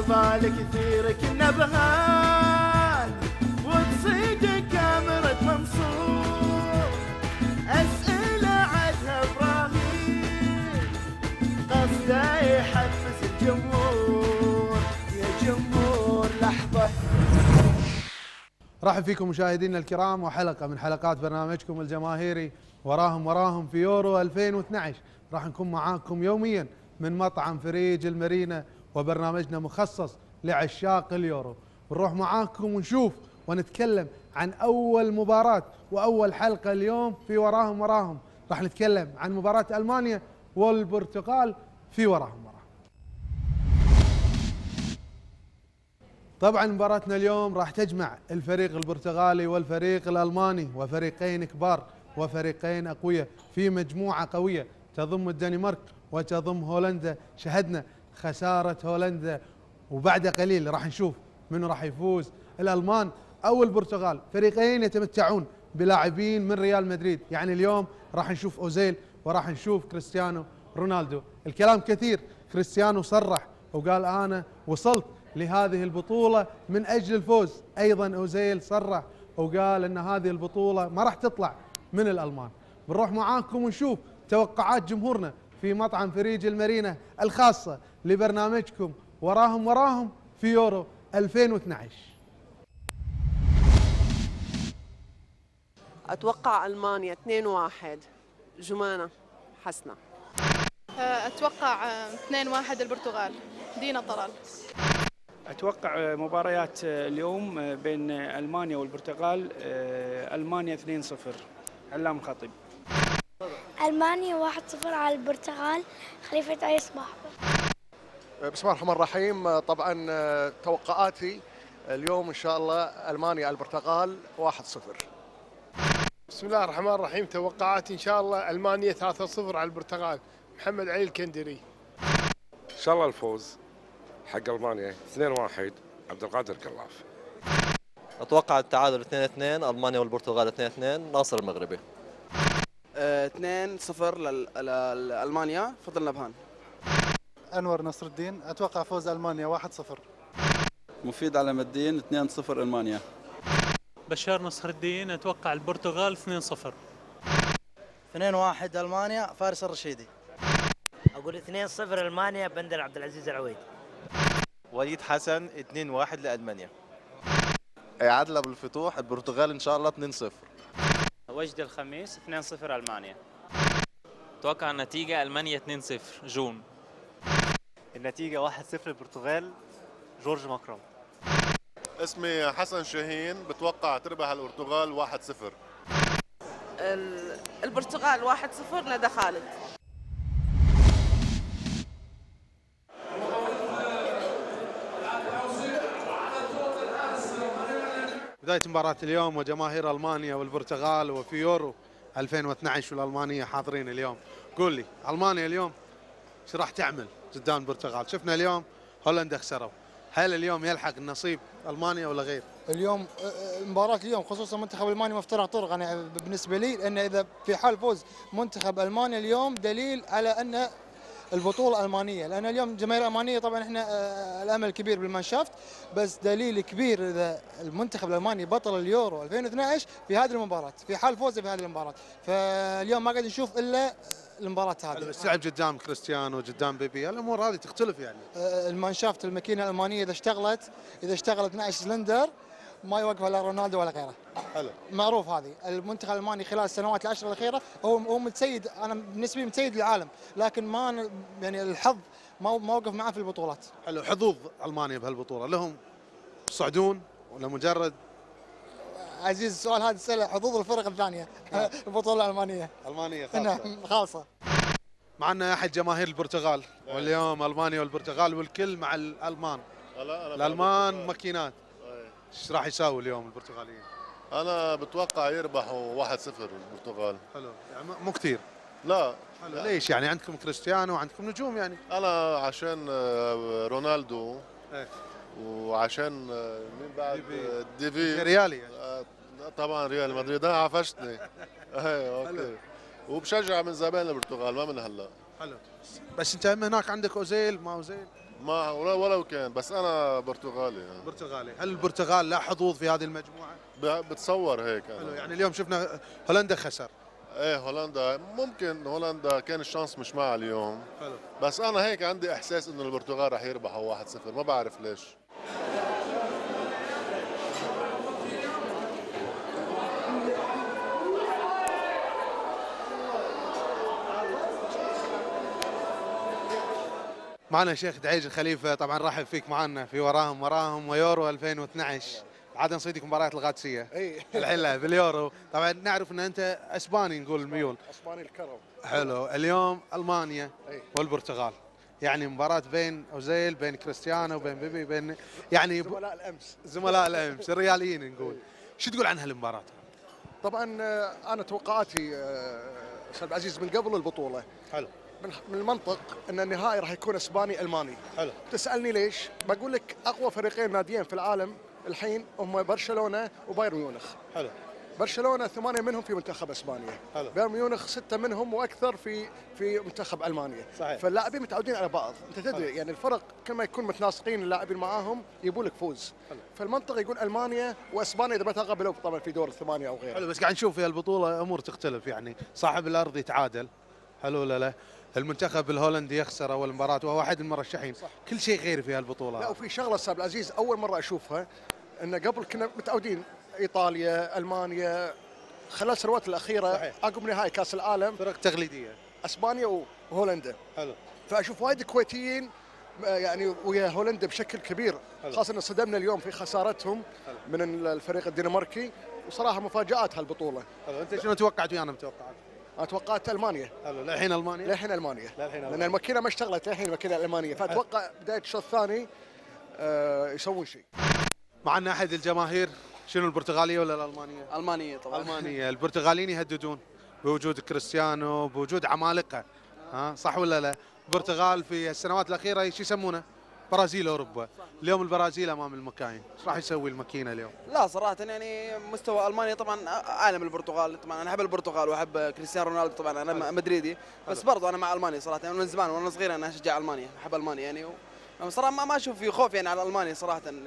اقبال كثير كنا بهان وتصيد كاميرا منصور. أسئلة عدها إبراهيم قصده يحمس الجمهور. يا جمهور لحظة. رحب فيكم مشاهدينا الكرام وحلقة من حلقات برنامجكم الجماهيري وراهم وراهم في يورو 2012 راح نكون معاكم يوميا من مطعم فريج المارينا وبرنامجنا مخصص لعشاق اليورو. نروح معاكم ونشوف ونتكلم عن أول مباراة وأول حلقة اليوم في وراهم وراهم. راح نتكلم عن مباراة ألمانيا والبرتغال في وراهم وراهم. طبعا مباراتنا اليوم راح تجمع الفريق البرتغالي والفريق الألماني وفريقين كبار وفريقين أقوياء. في مجموعة قوية تضم الدنمارك وتضم هولندا. شهدنا خسارة هولندا. وبعد قليل راح نشوف من راح يفوز الألمان أو البرتغال. فريقين يتمتعون بلاعبين من ريال مدريد. يعني اليوم راح نشوف أوزيل وراح نشوف كريستيانو رونالدو. الكلام كثير. كريستيانو صرح وقال أنا وصلت لهذه البطولة من أجل الفوز. أيضا أوزيل صرح وقال أن هذه البطولة ما راح تطلع من الألمان. بنروح معاكم ونشوف توقعات جمهورنا في مطعم فريج المارينا الخاصة لبرنامجكم وراهم وراهم في يورو 2012 أتوقع ألمانيا 2-1 جمانة حسنة. أتوقع آه، 2-1 البرتغال. دينا طلال. أتوقع مباريات اليوم بين ألمانيا والبرتغال ألمانيا 2-0 علام الخطيب ألمانيا 1-0 على البرتغال. خليفة أي صباح. بسم الله الرحمن الرحيم. طبعا توقعاتي اليوم إن شاء الله ألمانيا البرتغال 1-0 بسم الله الرحمن الرحيم. توقعاتي إن شاء الله ألمانيا 3-0 على البرتغال. محمد علي الكندري إن شاء الله الفوز حق ألمانيا 2-1 عبد القادر قلاف أتوقع التعادل 2-2 ألمانيا والبرتغال 2-2 ناصر المغربي. 2-0 لألمانيا. فضل نبهان. أنور نصر الدين أتوقع فوز ألمانيا 1-0 مفيد على الدين 2-0 ألمانيا. بشار نصر الدين أتوقع البرتغال 2-0 2-1 ألمانيا فارس الرشيدي. أقول 2-0 ألمانيا بندر عبد العزيز العويد. وليد حسن 2-1 لألمانيا. عادل بالفتوح البرتغال إن شاء الله 2-0 وجد الخميس 2-0 ألمانيا. أتوقع النتيجة ألمانيا 2-0 جون. النتيجة 1-0 البرتغال جورج مكرم اسمي حسن شاهين بتوقع تربح البرتغال 1-0 البرتغال 1-0 لدى خالد. بداية مباراة اليوم وجماهير ألمانيا والبرتغال وفي يورو 2012 والألمانية حاضرين اليوم. قول لي ألمانيا اليوم إيش راح تعمل قدام البرتغال؟ شفنا اليوم هولندا خسروا. هل اليوم يلحق النصيب ألمانيا ولا غير؟ اليوم مباراة اليوم خصوصا منتخب ألمانيا مفترق طرق. أنا بالنسبة لي لأن إذا في حال فوز منتخب ألمانيا اليوم دليل على أن البطولة المانيه لأن اليوم جماهير المانيه طبعا إحنا آه، الأمل كبير بالمانشافت بس دليل كبير إذا المنتخب الألماني بطل اليورو 2012 في هذه المباراة في حال فوزه في هذه المباراة. فاليوم ما قاعد نشوف إلا المباراة هذه. تعب قدام كريستيانو قدام بيبي. الأمور هذه تختلف يعني. آه، المانشافت الماكينة الألمانية إذا اشتغلت إذا اشتغل 12 سلندر ما يوقف لا رونالدو ولا غيره. حلو. معروف هذه. المنتخب الألماني خلال السنوات العشر الأخيرة هو هو متسيد أنا بالنسبة لي متسيد العالم لكن ما يعني الحظ ما ما وقف معاه في البطولات. حلو. حظوظ ألمانيا بهالبطولة. لهم يصعدون ولا مجرد؟ عزيز السؤال هذا سأله حظوظ الفرق الثانية. البطولة الألمانية. ألمانية خاصة. نعم خالصه معنا أحد جماهير البرتغال. واليوم ألمانيا والبرتغال والكل مع الألمان. الألمان ماكينات. إيش راح يساوي اليوم البرتغاليين؟ أنا بتوقع يربحوا 1-0 البرتغال. حلو. يعني مو كثير لا. حلو. ليش يعني؟ عندكم كريستيانو وعندكم نجوم يعني. أنا عشان آه، رونالدو إيه. وعشان آه، مين بعد؟ ديفي. ريالي يعني. آه، طبعا ريال مدريد. أنا عفشتني. إيه okay. وبشجع من زمان البرتغال ما من هلأ. حلو. بس أنت هناك عندك أوزيل ما أوزيل؟ ما ولو كان بس أنا برتغالي يعني. برتغالي. هل البرتغال لا حظوظ في هذه المجموعة؟ بتصور هيك حلو أنا يعني اليوم شفنا هولندا خسر. إيه هولندا. ممكن هولندا كان الشانس مش معها اليوم. حلو. بس أنا هيك عندي إحساس إنه البرتغال رح يربحوا 1-0 ما بعرف ليش. معنا شيخ دعيج الخليفة طبعا رحب فيك معنا في وراهم وراهم ويورو 2012 عاده نصيدك مباريات القادسيه إي. الحين باليورو. طبعا نعرف إن أنت أسباني نقول الميول أسباني الكرم. حلو. اليوم ألمانيا أي. والبرتغال. يعني مباراة بين أوزيل بين كريستيانو بين بيبي بين يعني زملاء الأمس. زملاء الأمس الرياليين نقول. شو تقول عن هالمباراة؟ طبعا آه، أنا توقعاتي آه، أستاذ العزيز من قبل البطولة. حلو. من من المنطق إن النهائي راح يكون إسباني ألماني حلو تسالني ليش؟ بقول لك أقوى فريقين ناديين في العالم الحين هم برشلونة وبايرن ميونخ حلو برشلونة ثمانية منهم في منتخب إسبانيا حلو. بايرن ميونخ ستة منهم وأكثر في في منتخب ألمانيا صحيح. فاللاعبين متعودين على بعض أنت تدري حلو. يعني الفرق كل ما يكون متناسقين اللاعبين معاهم يبون لك فوز حلو. فالمنطق يقول ألمانيا وإسبانيا إذا ما تقابلوا طبعا في دور الثمانية أو غيره حلو بس قاعد نشوف في البطولة أمور تختلف يعني صاحب الأرض يتعادل حلو ولا لا؟ المنتخب الهولندي يخسر أول مباراة وهو أحد المرشحين صح. كل شيء غير في لا هالبطولة وفي شغلة أستاذ العزيز أول مرة أشوفها إن قبل كنا متعودين إيطاليا ألمانيا خلال السنوات الأخيرة صحيح. عقب نهائي كأس العالم فرق تقليدية أسبانيا وهولندا حلو فأشوف وايد كويتيين يعني ويا هولندا بشكل كبير حلو. خاصة إن صدمنا اليوم في خسارتهم حلو. من الفريق الدنماركي وصراحة مفاجآت هالبطولة حلو أنت شنو توقعت ويانا متوقعات؟ أنا توقعت المانيا للحين المانيا؟ للحين المانيا للحين لأن. الماكينة ما اشتغلت للحين الماكينة الالمانيه فأتوقع بداية الشوط الثاني آه، يسوون شيء معنا أحد الجماهير شنو البرتغالية ولا الألمانية؟ ألمانية طبعا ألمانية، البرتغاليين يهددون بوجود كريستيانو بوجود عمالقة ها صح ولا لا؟ البرتغال في السنوات الأخيرة إيش يسمونه؟ برازيل أوروبا، اليوم البرازيل أمام المكاين، إيش راح يسوي الماكينة اليوم؟ لا صراحة يعني مستوى ألمانيا طبعا اعلى من البرتغال. طبعا أنا أحب البرتغال وأحب كريستيانو رونالدو طبعا أنا مدريدي. بس برضو أنا مع ألمانيا صراحة. يعني من زمان وأنا صغير أنا أشجع ألمانيا أحب ألمانيا يعني. و... صراحة ما ما أشوف في خوف يعني على ألمانيا صراحة يعني.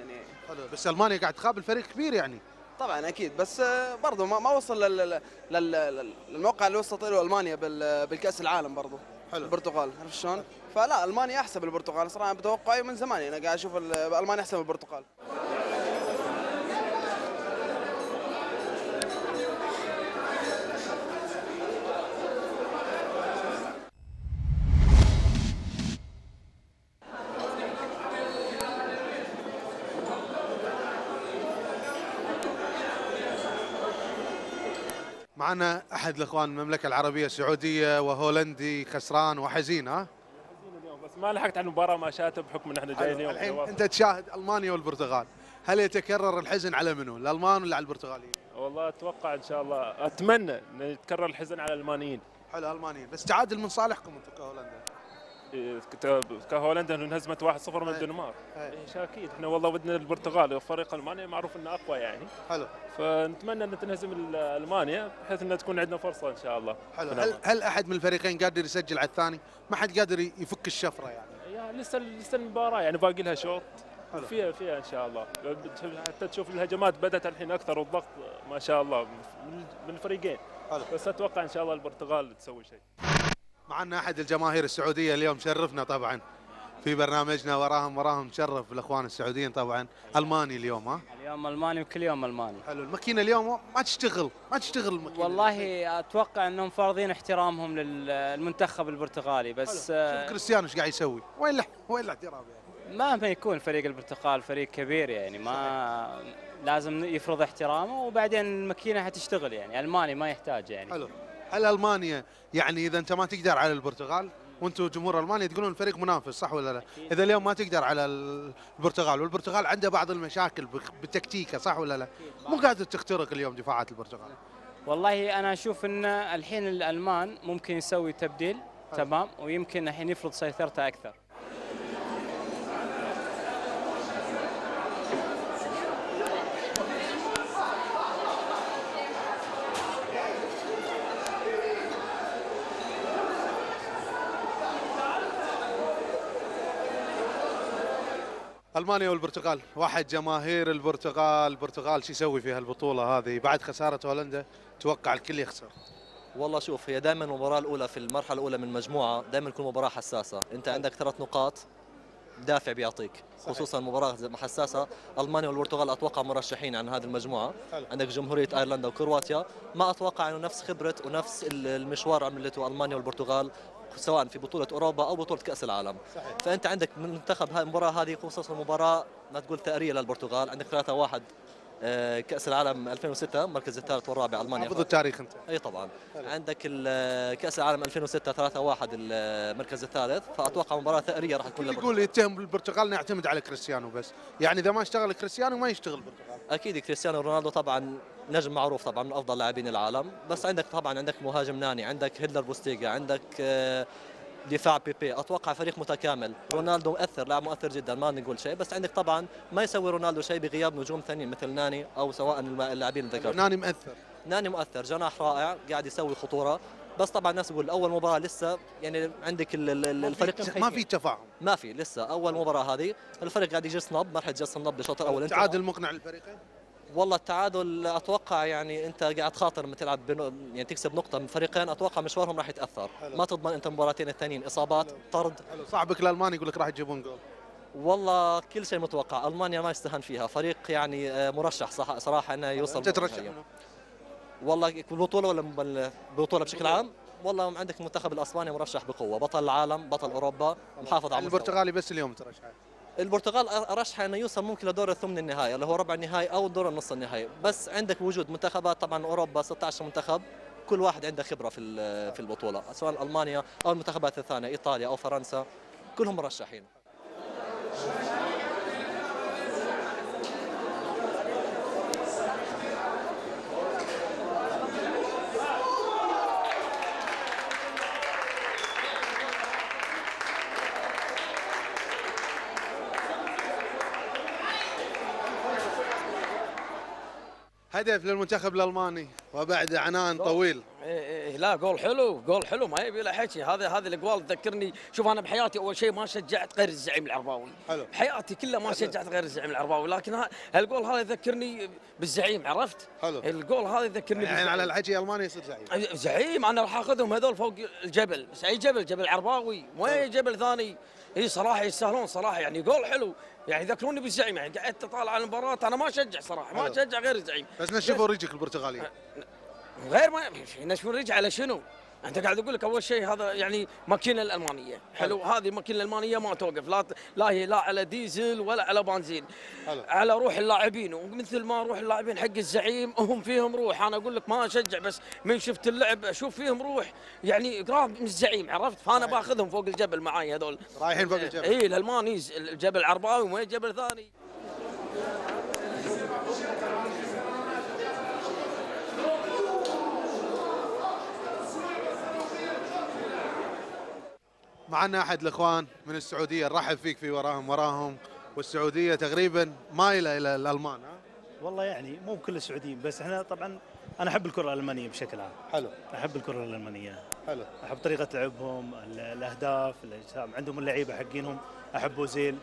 حلو. بس ألمانيا قاعد تقابل فريق كبير يعني. طبعا أكيد. بس برضو ما, ما وصل لل... لل... لل... للموقع اللي وصلت له ألمانيا بال... بالكأس العالم برضو. حلو. البرتغال. عرفت شلون؟ فلا ألمانيا أحسن من البرتغال صراحة بتوقعي من زمان يعني قاعد أشوف ال- ألمانيا أحسن من البرتغال معنا أحد الإخوان المملكة العربية السعودية وهولندي خسران وحزين ها؟ بس ما لحقت على المباراة ما شاته بحكم إن إحنا جايين. اليوم الحين أنت تشاهد ألمانيا والبرتغال، هل يتكرر الحزن على منو؟ الألمان ولا على البرتغاليين؟ والله أتوقع إن شاء الله أتمنى إن يتكرر الحزن على الألمانيين حلو المانيين، بس تعادل من صالحكم أنتم كهولندا. كهولندا إنه انهزمت 1-0 من الدنمارك. إيه. أكيد إحنا والله بدنا البرتغال. وفريق المانيا معروف إنه أقوى يعني. حلو. فنتمنى ان تنهزم ال- ألمانيا بحيث إنها تكون عندنا فرصة إن شاء الله. حلو. هل. هل أحد من الفريقين قادر يسجل على الثاني؟ ما حد قادر يفك الشفرة يعني. يا لسه لسه المباراة يعني باقي لها شوط. فيها فيها إن شاء الله. حتى تشوف الهجمات بدأت الحين أكثر والضغط ما شاء الله من من الفريقين. حلو. بس أتوقع إن شاء الله البرتغال تسوي شيء. معنا أحد الجماهير السعودية اليوم شرفنا طبعا في برنامجنا وراهم وراهم تشرف الأخوان السعوديين طبعا. ألماني اليوم ها؟ اليوم ألماني وكل يوم ألماني. حلو. الماكينة اليوم ما تشتغل ما تشتغل الماكينة. والله أتوقع إنهم فارضين احترامهم للمنتخب البرتغالي بس. شوف كريستيانو إيش قاعد يسوي؟ وين له وين الاحترام يعني؟ مهما يكون فريق البرتغال فريق كبير يعني ما لازم يفرض احترامه وبعدين الماكينة حتشتغل يعني. ألماني ما يحتاج يعني. حلو. ألمانيا. يعني إذا أنت ما تقدر على البرتغال وأنتم جمهور ألمانيا تقولون الفريق منافس صح ولا لا؟ إذا اليوم ما تقدر على البرتغال والبرتغال عنده بعض المشاكل بتكتيكه صح ولا لا؟ مو قادر تخترق اليوم دفاعات البرتغال. والله أنا أشوف إن الحين الألمان ممكن يسوي تبديل تمام؟ ويمكن الحين يفرض سيطرته أكثر. ألمانيا والبرتغال. واحد جماهير البرتغال. البرتغال شو يسوي في هالبطولة هذه؟ بعد خسارة هولندا توقع الكل يخسر. والله شوف هي دائما المباراة الأولى في المرحلة الأولى من المجموعه دائما تكون مباراة حساسة. أنت عندك ثلاث نقاط دافع بيعطيك خصوصا مباراة حساسة. ألمانيا والبرتغال أتوقع مرشحين عن هذه المجموعة. حلو. عندك جمهورية أيرلندا وكرواتيا. ما أتوقع إنه نفس خبرة ونفس ال- المشوار عملته ألمانيا والبرتغال. سواء في بطولة أوروبا أو بطولة كأس العالم. صحيح. فأنت عندك منتخب المباراه هذه خصوصا مباراة ما تقول ثأرية للبرتغال. عندك 3 1 كأس العالم 2006 المركز الثالث والرابع ألمانيا حافظ التاريخ أنت. أي طبعا. عندك ال- كأس العالم 2006 3 1 المركز الثالث. فأتوقع مباراة ثأرية راح تكون. يقول يتهم البرتغال انه يعتمد على كريستيانو بس. يعني إذا ما اشتغل كريستيانو ما يشتغل البرتغال أكيد كريستيانو رونالدو طبعا نجم معروف طبعا من أفضل لاعبين العالم. بس عندك طبعا عندك مهاجم ناني عندك هيلدر بوستيجا عندك آه، دفاع بيبي. أتوقع فريق متكامل. رونالدو مؤثر لاعب مؤثر جدا ما نقول شيء. بس عندك طبعا ما يسوي رونالدو شيء بغياب نجوم ثانيين مثل ناني أو سواء اللاعبين اللي ذكرت. ناني مؤثر. ناني مؤثر جناح رائع قاعد يسوي خطورة. بس طبعا الناس تقول أول مباراة لسه يعني عندك ال- ال- ال- الفريق ما في تفاهم. ما في لسه. أول مباراة هذه الفريق قاعد يجس نبض مرحله جس النبض بالشوط الأول. تعادل مقنع للفريقين والله التعادل أتوقع يعني أنت قاعد تخاطر لما تلعب بنو يعني تكسب نقطة من فريقين أتوقع مشوارهم راح يتأثر. حلو. ما تضمن أنت المباراتين الثانيين إصابات طرد. حلو. صاحبك الألماني يقول لك راح يجيبون جول. والله كل شيء متوقع. ألمانيا ما يستهان فيها. فريق يعني آه، مرشح صح صراحة إنه يوصل أنت ترشح والله بالبطوله ولا بال- بالبطوله بشكل عام؟ والله عندك المنتخب الأسباني مرشح بقوة. بطل العالم بطل أوروبا محافظ على. البرتغالي بس اليوم ترشح. البرتغال أرشح إنه يوصل ممكن لدور الثمن النهائي اللي هو ربع النهائي أو دور النص النهائي. بس عندك وجود منتخبات طبعا أوروبا 16 منتخب كل واحد عنده خبرة في في البطولة سواء ألمانيا أو المنتخبات الثانية إيطاليا أو فرنسا كلهم مرشحين. هدف للمنتخب الألماني وبعد عنان طويل. إيه إيه لا جول حلو جول حلو ما يبي له حكي. هذا هذه الأقوال تذكرني. شوف أنا بحياتي أول شيء ما شجعت غير الزعيم العرباوي. حلو. بحياتي كلها ما شجعت غير الزعيم العرباوي. لكن ها- هالجول هذا يذكرني بالزعيم عرفت؟ حلو. الجول هذا يذكرني يعني على الحكي المانيا يصير زعيم. زعيم. أنا راح أخذهم هذول فوق الجبل. بس أي جبل؟ جبل عرباوي. مو أي جبل ثاني. اي صراحة يستاهلون صراحة يعني جول حلو. يعني يذكروني بالزعيم. يعني قعدت أطالع المباراة أنا ما أشجع صراحة. ما. أشجع غير الزعيم. بس نشوفوا ريجك البرتغالي. غير ما نشوف رجع على شنو؟ أنت قاعد أقول لك أول شيء هذا يعني ماكينة الألمانية. حلو هذه الماكينه الألمانية ما توقف. لا لا هي لا على ديزل ولا على بنزين. حلو. على روح اللاعبين. ومثل ما روح اللاعبين حق الزعيم هم فيهم روح. أنا أقول لك ما أشجع بس من شفت اللعب أشوف فيهم روح. يعني قراب من الزعيم عرفت؟ فأنا باخذهم فوق الجبل معاي هذول. رايحين فوق الجبل. اي الالماني الجبل العرباوي مو جبل ثاني. معنا أحد الإخوان من السعودية. نرحب فيك في وراهم وراهم والسعودية تقريبا مايلة إلى الألمان ها؟ والله يعني مو بكل السعوديين بس إحنا طبعا أنا أحب الكرة الألمانية بشكل عام. حلو. أحب الكرة الألمانية. حلو. أحب طريقة لعبهم ال- الأهداف الأجسام. عندهم اللعيبة حقينهم أحب أوزيل.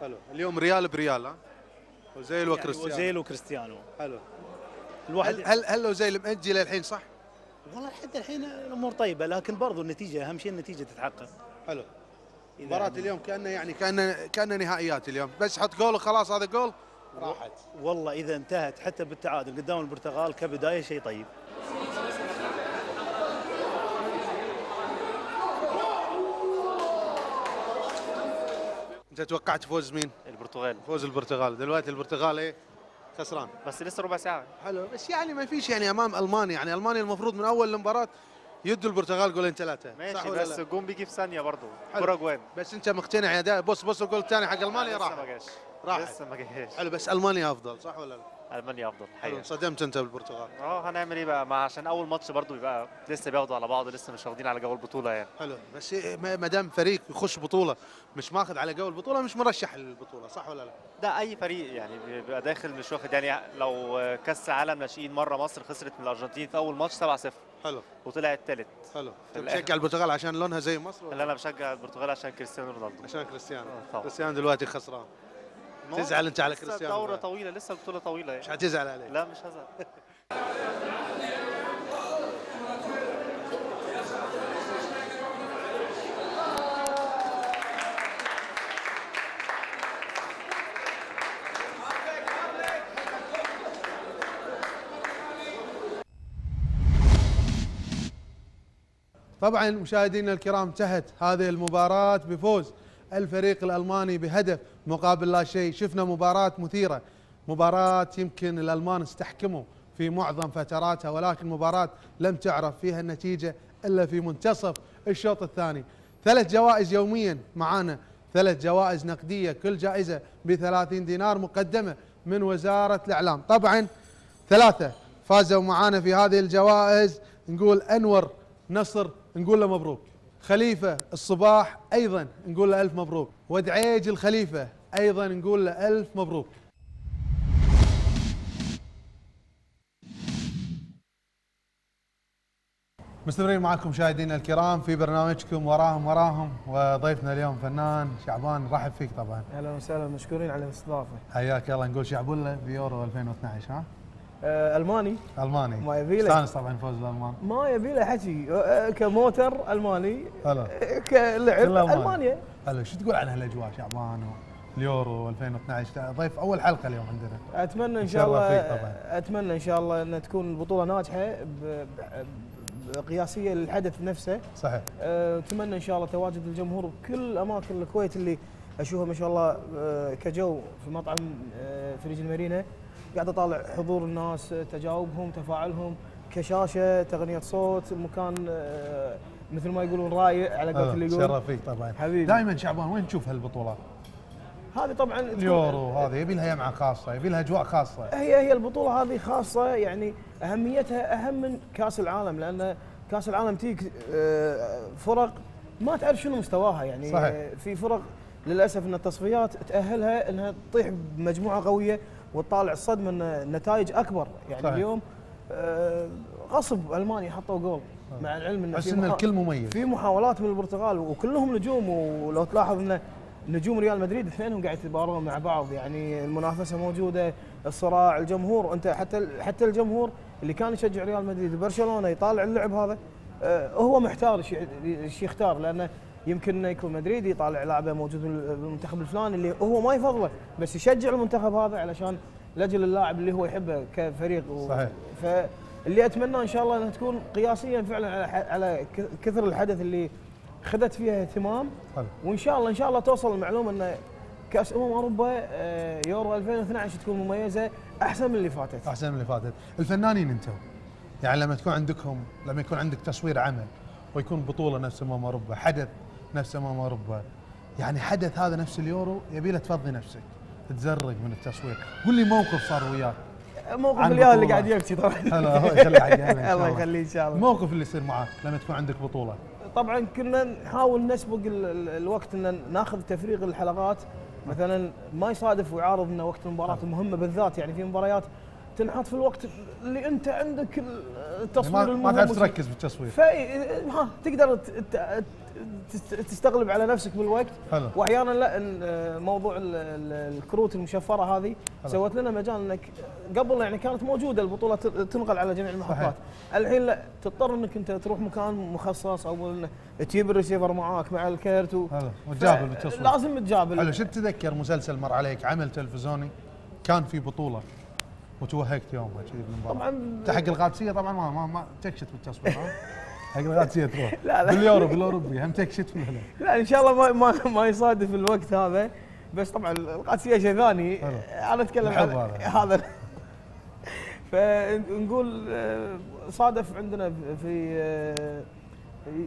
حلو. اليوم ريال بريال ها؟ أوزيل وكريستيانو. يعني أوزيل وكريستيانو. حلو. الواحد هل هل, هل أوزيل مأجل الحين صح؟ والله لحد الحين الأمور طيبة لكن برضو النتيجة أهم شيء النتيجة تتحقق. حلو. مباراة اليوم كأنه يعني كأنه كأنه نهائيات اليوم. بس حط جول وخلاص هذا جول. راحت. والله إذا انتهت حتى بالتعادل قدام البرتغال كبداية شيء طيب. أنت توقعت فوز مين؟ البرتغال. فوز البرتغال. دلوقتي البرتغال إيه؟ خسران. بس لسه ربع ساعة. حلو. بس يعني ما فيش يعني أمام ألمانيا. يعني ألمانيا المفروض من أول المباراة يدوا البرتغال جولين ثلاثة. ماشي بس؟ الجون بيجي في ثانية برضه. كوره جوان بس أنت مقتنع يا دا بص بص الجول الثاني حق ألمانيا لسه راح. ما جاش. راحت. لسه ما جاش. حلو بس ألمانيا أفضل صح ولا لا؟ ألمانيا أفضل حلو انصدمت أنت بالبرتغال. آه هنعمل إيه بقى؟ ما عشان أول ماتش برضه بيبقى لسه بياخدوا على بعض لسه مش واخدين على جو البطولة يعني. حلو بس ما دام فريق يخش بطولة مش ماخذ على جو البطولة مش مرشح للبطوله صح ولا لا؟ ده أي فريق يعني بيبقى داخل مش واخد يعني لو كأس عالم ناشئين مرة مصر خسرت من الأرجنتين في أول ماتش 7-0 حلو. وطلعت ثالث حلو. أنت. بتشجع البرتغال عشان لونها زي مصر ولا؟ اللي أنا بشجع البرتغال عشان كريستيانو رونالدو. عشان كريستيانو. طبعا. كريستيانو دلوقتي خسران. تزعل أنت على لسه كريستيانو الدوره بعد. طويلة لسه البطوله طويلة مش حتزعل عليه لا مش هزعل. طبعا مشاهدينا الكرام انتهت هذه المباراة بفوز الفريق الألماني بهدف مقابل لا شيء. شفنا مباراة مثيرة مباراة يمكن الألمان استحكموا في معظم فتراتها ولكن مباراة لم تعرف فيها النتيجة إلا في منتصف الشوط الثاني. ثلاث جوائز يوميا معانا ثلاث جوائز نقدية كل جائزة بثلاثين دينار مقدمة من وزارة الإعلام. طبعا ثلاثة فازوا معانا في هذه الجوائز نقول أنور نصر نقول له مبروك. خليفة الصباح أيضا. نقول له ألف مبروك. ودعيج الخليفة أيضا. نقول له ألف مبروك. مستمرين معكم مشاهدينا الكرام في برنامجكم وراهم وراهم وضيفنا اليوم فنان شعبان. رحب فيك طبعا. أهلا وسهلا. مشكورين على الاستضافة. حياك الله. نقول شعبولة بيورو 2012 ها؟ ألماني. ألماني. ما يبي له. استانس طبعا فوز الألمان. ما يبي له حكي. آه، كموتر ألماني. هلا. آه، كلعب. ألمانيا. هلا شو تقول عن هالاجواء شعبان اليورو 2012 ضيف أول حلقة اليوم عندنا. أتمنى إن شاء الله أتمنى إن شاء الله إن تكون البطوله ناجحة بقياسيه للحدث نفسه. صحيح. آه، أتمنى إن شاء الله تواجد الجمهور بكل أماكن الكويت اللي اشوفها ما شاء الله آه، كجو في مطعم آه، فريج المارينا. قاعد أطالع حضور الناس آه، تجاوبهم تفاعلهم كشاشة تغنية صوت المكان آه، مثل ما يقولون رائع على قولة اللي يقول شرف فيك طبعا حبيبي دائما شعبان وين تشوف هالبطولات؟ هذه طبعا اليورو هذه يبي لها يمعة خاصة يبي لها أجواء خاصة هي هي البطولة هذه خاصة يعني أهميتها أهم من كأس العالم لأن كأس العالم تيك آه، فرق ما تعرف شنو مستواها يعني صحيح. آه، في فرق للأسف أن التصفيات تأهلها أنها تطيح بمجموعة قوية وتطالع الصدمة أن نتائج أكبر. يعني صحيح. اليوم آه، غصب ألمانيا حطوا جول. مع العلم في إن الكل مميز. في محاولات من البرتغال وكلهم نجوم. ولو تلاحظ إن نجوم ريال مدريد اثنينهم قاعد يتبارون مع بعض. يعني المنافسة موجودة الصراع الجمهور. أنت حتى حتى الجمهور اللي كان يشجع ريال مدريد وبرشلونه يطالع اللعب هذا آه، هو محتار إيش يختار. لأنه يمكن إنه يكون مدريدي يطالع لاعبه موجود بالمنتخب الفلاني اللي هو ما يفضله بس يشجع المنتخب هذا علشان لاجل اللاعب اللي هو يحبه كفريق و- صحيح. فاللي اتمناه إن شاء الله إنها تكون قياسيا فعلا على على كثر الحدث اللي خذت فيها اهتمام. وإن شاء الله إن شاء الله توصل المعلومة إن كأس أمم أوروبا آه، يورو 2012 تكون مميزة أحسن من اللي فاتت أحسن من اللي فاتت الفنانين أنتم يعني لما تكون عندكم لما يكون عندك تصوير عمل ويكون بطولة نفس أمم أوروبا حدث نفس امم اوروبا يعني حدث هذا نفس اليورو يبي له تفضي نفسك. تزرق من التصوير. قول لي موقف صار وياك. موقف الياهل اللي. قاعد يبكي طبعا. الله يخليه إن شاء الله. الموقف اللي يصير معاك لما تكون عندك بطولة. طبعا كنا نحاول نسبق ال- ال- الوقت إن ناخذ تفريغ الحلقات. مثلا ما يصادف ويعارض انه وقت المباراة المهمة بالذات. يعني في مباريات تنحط في الوقت اللي أنت عندك ال- التصوير يعني ما, تعرف تركز بالتصوير ف ها تقدر تستغلب على نفسك بالوقت. حلو. وأحيانا لا موضوع ال- ال- الكروت المشفرة هذه حلو. سوت لنا مجال إنك قبل يعني كانت موجودة البطولة تنقل على جميع المحطات. الحين لا تضطر إنك أنت تروح مكان مخصص أو تجيب الريسيفر معاك مع الكرت و... وتجابل بالتصوير. لازم تجابل. حلو. شو تتذكر مسلسل مر عليك عمل تلفزيوني؟ كان في بطولة. وتوهقت يومها كذي بالمباراه طبعا انت حق القادسيه طبعا ما ما, ما تكشت بالتصوير ها حق القادسيه تروح لا، لا. باليورو بالاوروبي هم تكشت ولا لا؟ إن شاء الله ما ما, ما يصادف الوقت هذا بس طبعا القادسيه شيء ثاني أنا أتكلم عن هذا. فنقول آه، صادف عندنا في آه،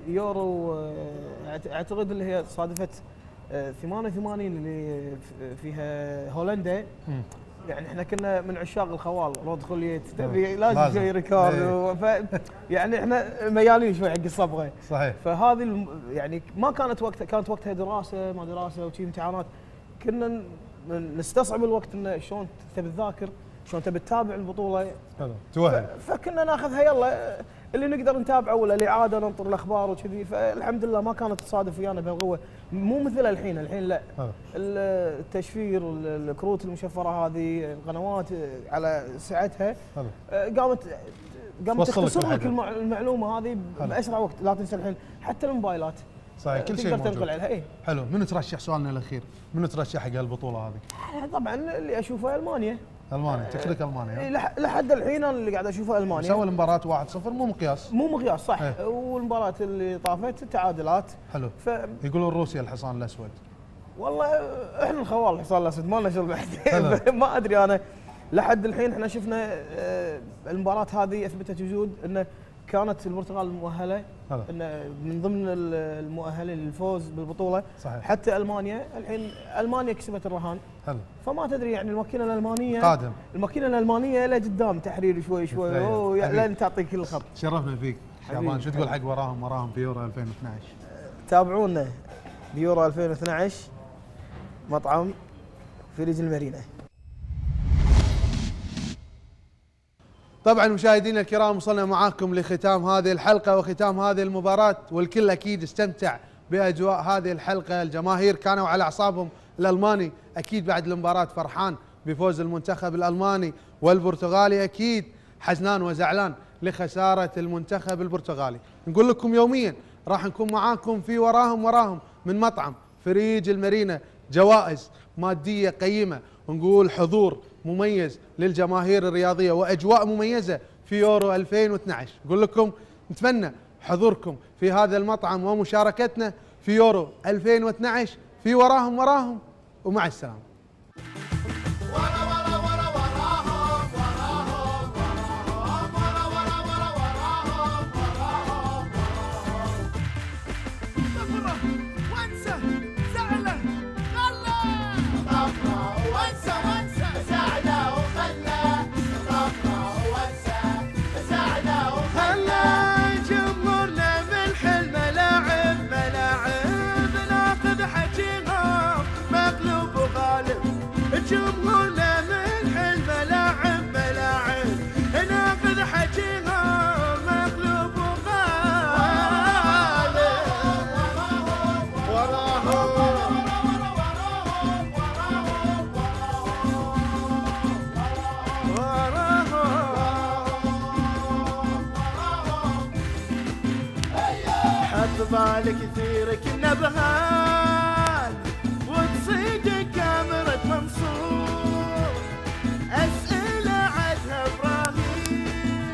يورو آه، أعتقد اللي هي صادفت آه، 88 اللي فيها هولندا. يعني إحنا كنا من عشاق الخوال رود خوليت تبي مم. لازم. شوي ريكارد إيه. و- ف يعني إحنا ميالين شوي حق الصبغة صحيح فهذه الم- يعني ما كانت وقتها كانت وقتها دراسة ما دراسة وشي امتحانات كنا نستصعب الوقت إنه شلون تبي تذاكر شلون تبي تتابع البطولة حلو توهق فكنا ناخذها يلا اللي نقدر نتابعه ولا الاعاده ننطر الأخبار وكذي فالحمد لله ما كانت تصادف ويانا بهالقوه مو مثل الحين الحين لا. ال- التشفير ال- الكروت المشفرة هذه القنوات على سعتها. آه، قامت قامت تختصر لك المعلومة هذه. بأسرع وقت. لا تنسى الحين حتى الموبايلات. صحيح كل شيء تقدر تنقل عليها اي حلو. منو ترشح سؤالنا الأخير؟ منو ترشح حق البطوله هذه؟ طبعا اللي أشوفه ألمانيا. المانيا تكلك المانيا إيه، لحد الحين أنا اللي قاعد أشوفه المانيا سوى المباراة 1-0 مو مقياس. مو مقياس صح. إيه. والمباراة اللي طافت تعادلات. حلو. ف يقولون روسيا الحصان الأسود. والله إحنا الخوال الحصان الأسود ما لنا شغل. ما أدري أنا. لحد الحين إحنا شفنا آه، المباراة هذه أثبتت وجود إنه كانت البرتغال مؤهلة. انه من ضمن ال- المؤهلين للفوز بالبطولة. صحيح. حتى ألمانيا. الحين ألمانيا كسبت الرهان. حلو فما تدري يعني الماكينة الالمانيه قادم. الماكينة الألمانية إلى قدام تحرير شوي شوي. لين تعطيك كل الخط شرفنا فيك. شعبان. شو تقول حق وراهم؟ وراهم في يورو 2012 تابعونا. بيورو 2012 مطعم فريج المارينا. طبعا مشاهدينا الكرام وصلنا معاكم لختام هذه الحلقة وختام هذه المباراة والكل أكيد استمتع بأجواء هذه الحلقة. الجماهير كانوا على أعصابهم. الألماني أكيد بعد المباراة فرحان بفوز المنتخب الألماني والبرتغالي أكيد حزنان وزعلان لخسارة المنتخب البرتغالي. نقول لكم يوميا راح نكون معاكم في وراهم وراهم من مطعم فريج المارينا جوائز مادية قيمة ونقول حضور مميز للجماهير الرياضية وأجواء مميزة في يورو 2012 نقول لكم نتمنى حضوركم في هذا المطعم ومشاركتنا في يورو 2012 في وراهم وراهم ومع السلامة. حط بالك كثير كنا بهال. وتصيد كاميرا منصور أسئلة عدها إبراهيم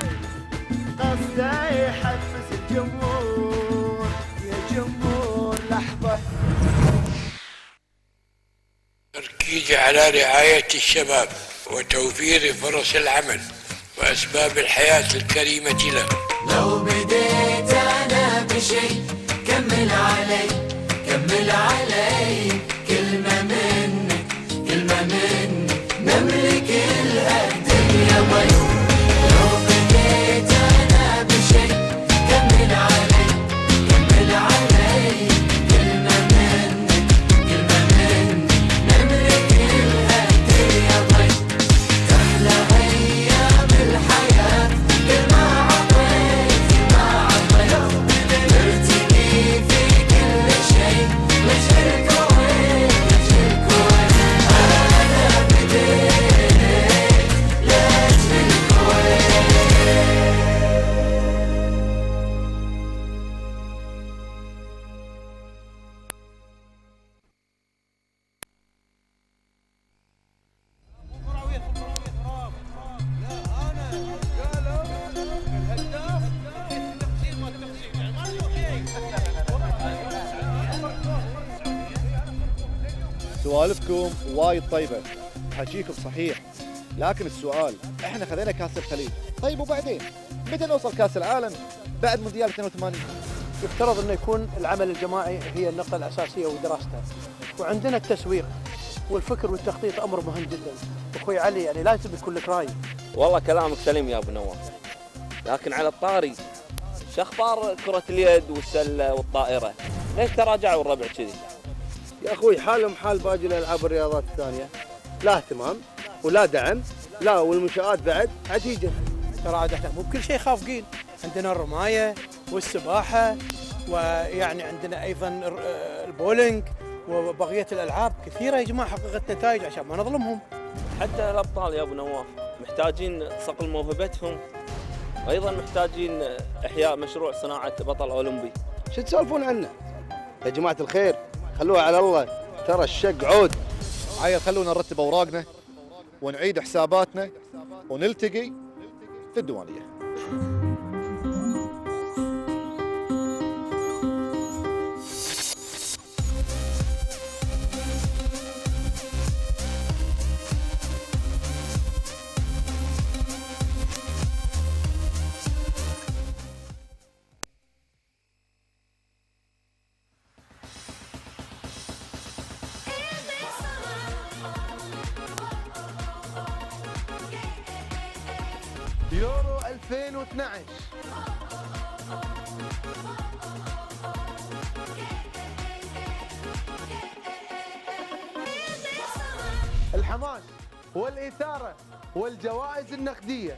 قصده يحفز الجمهور. يا جمهور لحظة. التركيز على رعاية الشباب وتوفير فرص العمل وأسباب الحياة الكريمة له. لو بديت أنا بشي كمل علي كمل علي سوالفكم وايد طيبة. حكيكم صحيح. لكن السؤال إحنا خذينا كأس الخليج. طيب وبعدين؟ متى نوصل كأس العالم بعد مونديال 82 يفترض إنه يكون العمل الجماعي هي النقطة الأساسية ودراستها. وعندنا التسويق والفكر والتخطيط أمر مهم جدا. أخوي علي يعني لازم يكون لك رأي. والله كلامك سليم يا أبو نواف. لكن على الطاري شو أخبار كرة اليد والسلة والطائرة؟ ليش تراجعوا الربع كذي؟ يا أخوي حالهم حال باقي الألعاب الرياضات الثانية. لا اهتمام ولا دعم. لا والمنشآت بعد عتيجه ترى عاد إحنا مو بكل شيء خافقين. عندنا الرماية والسباحة ويعني عندنا أيضا البولينج وبقية الألعاب كثيرة يا جماعة حققت نتائج عشان ما نظلمهم. حتى الأبطال يا أبو نواف محتاجين صقل موهبتهم. أيضا محتاجين إحياء مشروع صناعة بطل أولمبي. شو تسولفون عنه؟ يا جماعة الخير. خلوها على الله. ترى الشق عود. عيل خلونا نرتب أوراقنا ونعيد حساباتنا ونلتقي في الديوانية. يورو 2012 الحماس والإثارة والجوائز النقدية.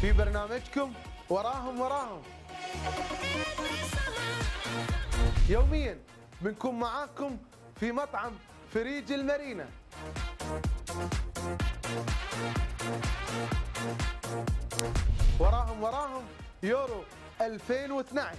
في برنامجكم وراهم وراهم. يوميا بنكون معاكم في مطعم فريج المارينا. وراهم وراهم يورو 2012